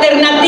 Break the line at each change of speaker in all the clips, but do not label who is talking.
alternativa.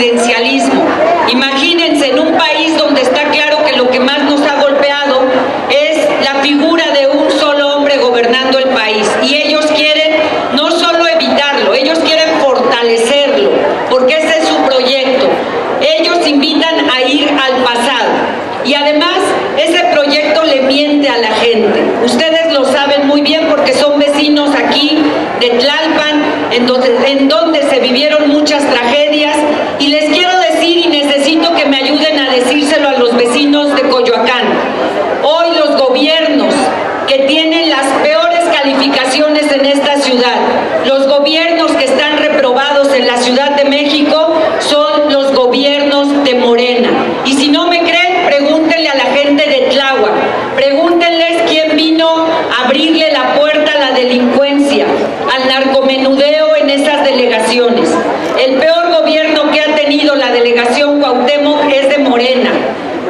El presidencialismo. Imagínense en un país donde está claro que lo que más nos ha golpeado es la figura de un solo hombre gobernando el país. Y ellos quieren no solo evitarlo, ellos quieren fortalecerlo, porque ese es su proyecto. Ellos invitan a ir al pasado. Y además, ese proyecto le miente a la gente. Ustedes lo saben muy bien porque son vecinos aquí de Tlalpan, en donde, se vivieron muchas tragedias. Y les quiero decir, y necesito que me ayuden a decírselo a los vecinos de Coyoacán. Hoy los gobiernos que tienen las peores calificaciones en esta ciudad, los gobiernos que están reprobados en la Ciudad de México, son los gobiernos de Morena. Y si no me creen, pregúntenle a la gente de Tláhuac, pregúntenles quién vino a abrirle la puerta a la delincuencia, al narcomenudeo en esas delegaciones. El peor gobierno que ha tenido la delegación Cuauhtémoc es de Morena.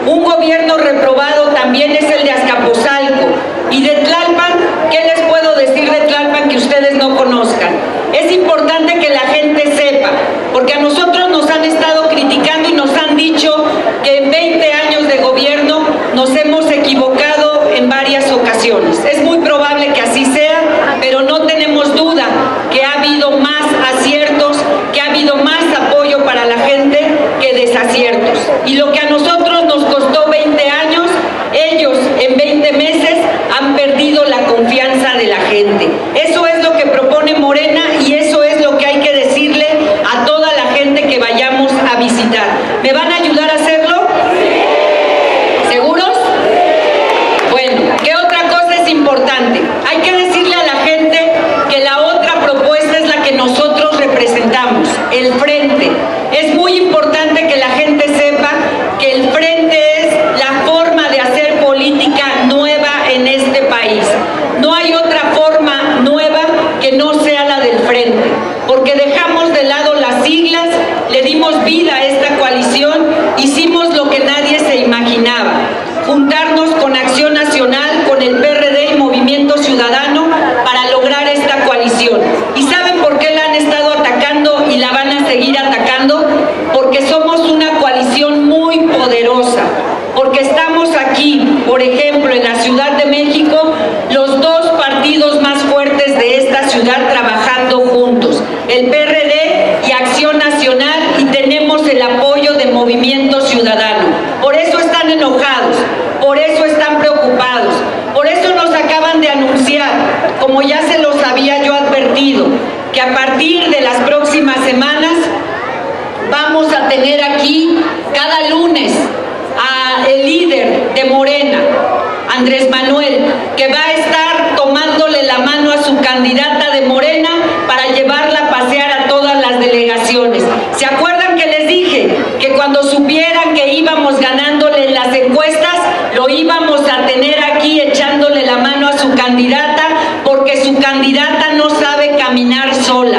Un gobierno reprobado también es el de Azcapotzalco. Y de Tlalpan, ¿qué les puedo decir de Tlalpan que ustedes no conozcan? Es importante que la gente sepa, porque a nosotros nos han estado criticando y nos han dicho que en 20 años de gobierno nos hemos equivocado en varias ocasiones. Es muy probable que así sea, pero no tenemos duda que ha habido más aciertos, que ha habido más apoyo para la gente que desaciertos. Y lo que a nosotros nos costó 20 años, ellos en 20 meses han perdido la confianza de la gente. Eso es lo que propone Morena y eso es lo que hay que decirle a toda la gente que vayamos a visitar. ¿Me van a ayudar a hacerlo? ¿Seguros? Bueno, ¿qué otra cosa es importante? Hay que decirle a la gente que la otra propuesta es la que nosotros representamos, el frente. Es muy importante que la gente sepa que el frente es la forma de hacer política nueva en este país. No hay otra forma nueva que no sea la del frente, porque dejamos de lado las siglas, le a esta coalición, hicimos lo que nadie se imaginaba, juntarnos con Acción Nacional, con el PRD y Movimiento Ciudadano para lograr esta coalición. ¿Y saben por qué la han estado atacando y la van a seguir atacando? Porque somos una coalición muy poderosa, porque estamos aquí, por ejemplo, en la Ciudad de México, los dos partidos más fuertes de esta ciudad trabajando juntos, el PRD y Acción Nacional, el apoyo de Movimiento Ciudadano. Por eso están enojados, por eso están preocupados, por eso nos acaban de anunciar, como ya se los había yo advertido, que a partir de las próximas semanas vamos a tener aquí cada lunes a el líder de Morena, Andrés Manuel, que va a estar tomándole la mano a su candidata de Morena para llevarla a pasear a todas las delegaciones. ¿Se acuerdan que les dije que cuando supieran que íbamos ganándole en las encuestas, lo íbamos a tener aquí echándole la mano a su candidata porque su candidata no sabe caminar sola?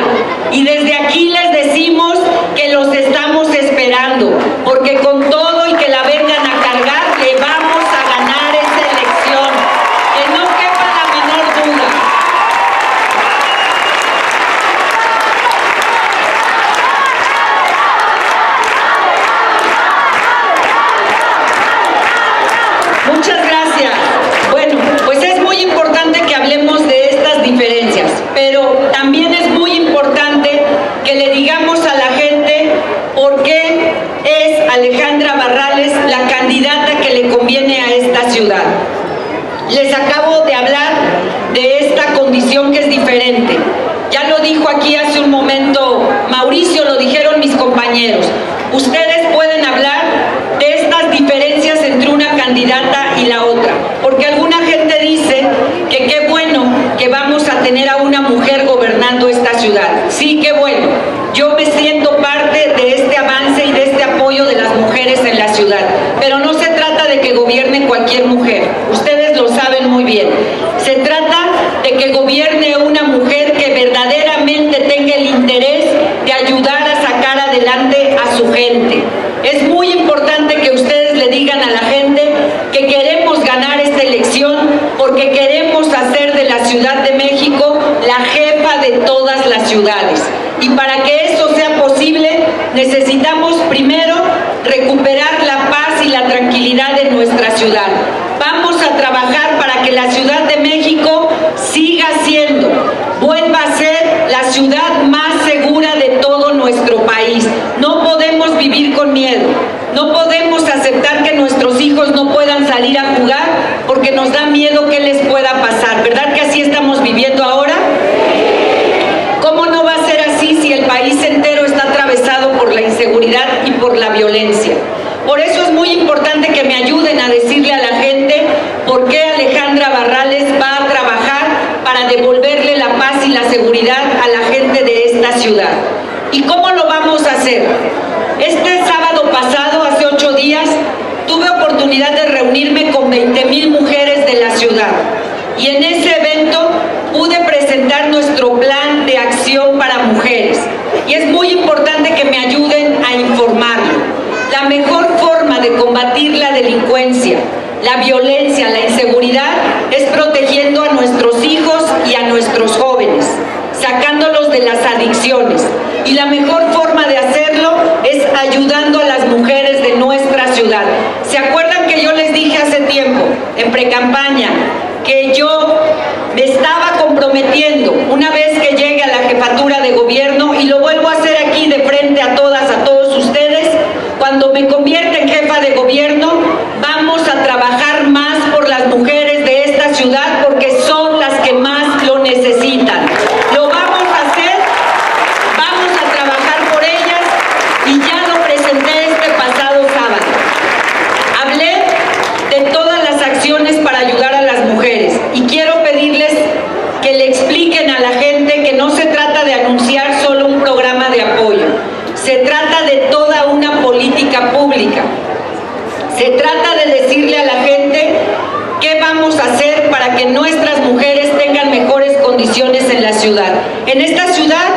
Y desde aquí les decimos que los estamos esperando, porque con todo y que la vengan a cargar, le vamos a ganar esa elección. Que no quepa la menor duda. Muchas gracias. Bueno, pues es muy importante que hablemos de estas diferencias, pero también es muy importante que le digamos a la gente por qué es Alejandra Barrales la candidata que le conviene a esta ciudad. Les acabo de hablar de esta condición que es diferente. Ya lo dijo aquí hace un momento Mauricio, lo dijeron mis compañeros. Ustedes pueden hablar de estas diferencias entre una candidata y la otra, porque alguna gente dice que qué bueno que vamos a tener a una mujer gobernando esta ciudad. Sí, qué bueno. Yo me siento parte de este avance y de este apoyo de las mujeres en la ciudad, cualquier mujer. Ustedes lo saben muy bien. Se trata de que gobierne una mujer que verdaderamente tenga el interés de ayudar a sacar adelante a su gente. Es muy importante que ustedes le digan a la gente que queremos ganar esta elección porque queremos hacer de la Ciudad de México la jefa de todas las ciudades. Y para que eso sea posible, necesitamos primero recuperar tranquilidad nuestra ciudad. Vamos a trabajar para que la Ciudad de México siga siendo, vuelva a ser la ciudad más segura de todo nuestro país. No podemos vivir con miedo. No podemos aceptar que nuestros hijos no puedan salir a jugar porque nos da miedo que les pueda pasar. ¿Verdad que así estamos viviendo ahora? ¿Cómo no va a ser así si el país entero está atravesado por la inseguridad y por la violencia? Por eso es muy importante que me ayuden a decirle a la gente por qué Alejandra Barrales va a trabajar para devolverle la paz y la seguridad a la gente de esta ciudad. ¿Y cómo lo vamos a hacer? Este sábado pasado, hace ocho días, tuve oportunidad de reunirme con 20 mil mujeres de la ciudad y en ese evento pude presentar nuestro plan de acción para mujeres y es muy importante que me ayuden a informarlo. La mejor de combatir la delincuencia, la violencia, la inseguridad es protegiendo a nuestros hijos y a nuestros jóvenes, sacándolos de las adicciones. Y la mejor forma de hacerlo es ayudando a las mujeres de nuestra ciudad. ¿Se acuerdan que yo les dije hace tiempo, en precampaña, que yo me estaba comprometiendo una vez que llegue a la jefatura de gobierno y lo vuelvo a hacer aquí de frente a todas, a todos ustedes, cuando me convierta en jefa de gobierno, vamos a trabajar más por las mujeres de esta ciudad porque son las que más lo necesitan. Lo vamos a hacer, vamos a trabajar por ellas y ya lo presenté este pasado sábado. Hablé de todas las acciones para ayudar a las mujeres y quiero pedirles que le expliquen a la gente que no se trata de anunciar solo un programa de apoyo, se trata de toda una política pública. Se trata de decirle a la gente qué vamos a hacer para que nuestras mujeres tengan mejores condiciones en la ciudad. En esta ciudad,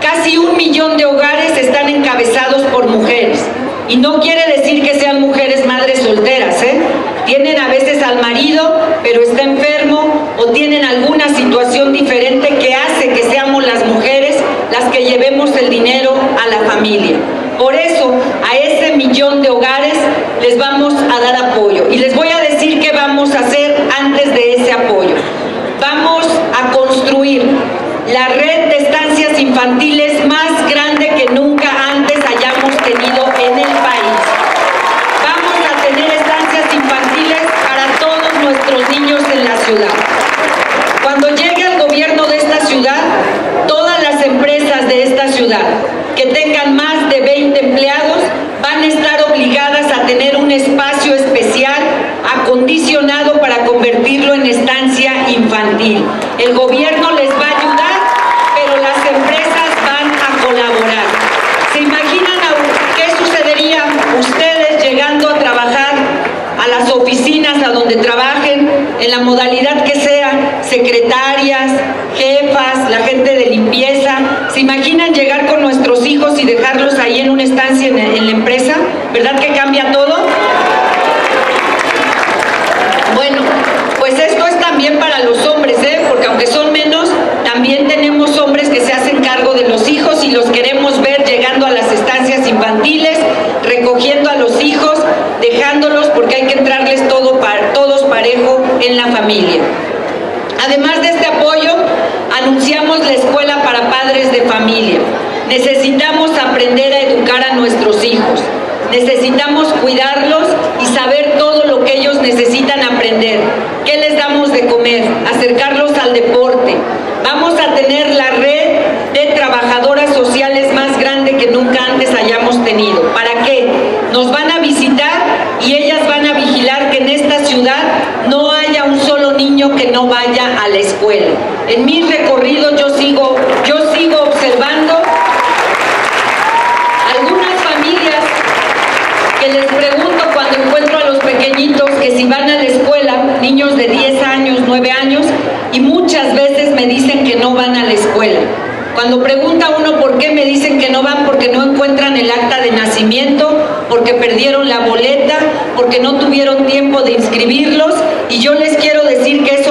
casi un de hogares están encabezados por mujeres. Y no quiere decir que sean mujeres madres solteras, ¿eh? Tienen a veces al marido, pero está enfermo o tienen alguna situación diferente que hace que seamos las mujeres las que llevemos el dinero a la familia. Por eso, a ese millón de hogares les vamos a dar apoyo. Y les voy a decir qué vamos a hacer antes de ese apoyo. Vamos a construir la red de estancias infantiles más grande que nunca antes hayamos tenido en el país. Vamos a tener estancias infantiles para todos nuestros niños en la ciudad. Cuando llegue al gobierno de esta ciudad, todas las empresas de esta ciudad que tengan más de 20 empleados van a estar obligadas a tener un espacio especial acondicionado para convertirlo en estancia infantil. El gobierno les va a ayudar, pero las empresas van a colaborar. ¿Se imaginan qué sucedería ustedes llegando a trabajar a las oficinas a donde trabajen, en la modalidad que sea, secretarias, jefas, la gente de limpieza. ¿Se imaginan llegar con nuestros hijos y dejarlos ahí en una estancia en, la empresa? ¿Verdad que cambia todo? Bueno, pues esto es también para los hombres, ¿eh? porque aunque son menos, también tenemos hombres que se hacen cargo de los hijos y los queremos ver llegando a las estancias infantiles, recogiendo a los hijos, dejándolos porque hay que entrarles todo todos parejo en la familia. Además de este apoyo, anunciamos la escuela para padres de familia. Necesitamos aprender a educar a nuestros hijos. Necesitamos cuidarlos y saber todo lo que ellos necesitan aprender. ¿Qué les damos de comer? Acercarlos al deporte. Vamos a tener la red de trabajadoras sociales más grande que nunca antes hayamos tenido. ¿Para qué? Nos van a visitar y ellas van a vigilar que en esta ciudad no haya un solo niño que no vaya a la escuela. En mis recorridos yo sigo, yo sigo observando algunas familias que les pregunto cuando encuentro a los pequeñitos que si van a la escuela, niños de 10 años, 9 años, y muchas veces me dicen que no van a la escuela. Cuando pregunta uno por qué me dicen que no van porque no encuentran el acta de nacimiento, porque perdieron la boleta, porque no tuvieron tiempo de inscribirlos y yo les quiero decir que a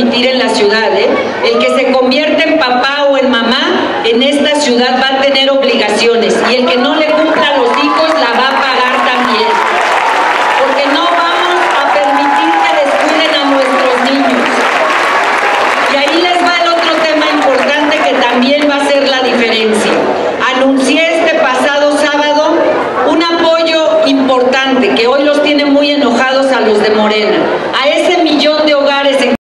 en la ciudad. ¿eh? El que se convierte en papá o mamá en esta ciudad va a tener obligaciones y el que no le cumpla a los hijos la va a pagar también. Porque no vamos a permitir que descuiden a nuestros niños. Y ahí les va el otro tema importante que también va a ser la diferencia. Anuncié este pasado sábado un apoyo importante que hoy los tiene muy enojados a los de Morena.